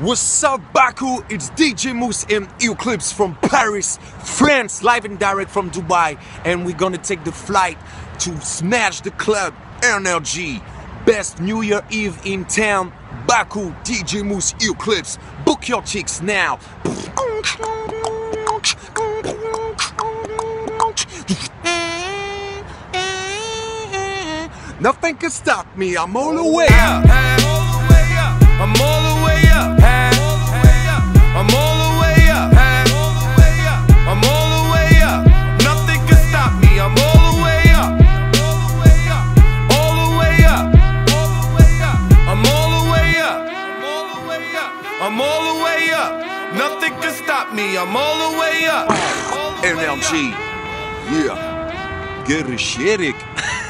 What's up, Baku? It's DJ Moose and Eclipse from Paris, France, live and direct from Dubai. And we're gonna take the flight to smash the club Enerji. Best New Year Eve in town. Baku, DJ Moose, Eclipse. Book your chicks now. Nothing can stop me, I'm all the way up. I'm all I'm all the way up. Nothing can stop me. I'm all the way up. Enerji. Yeah. Get a shit.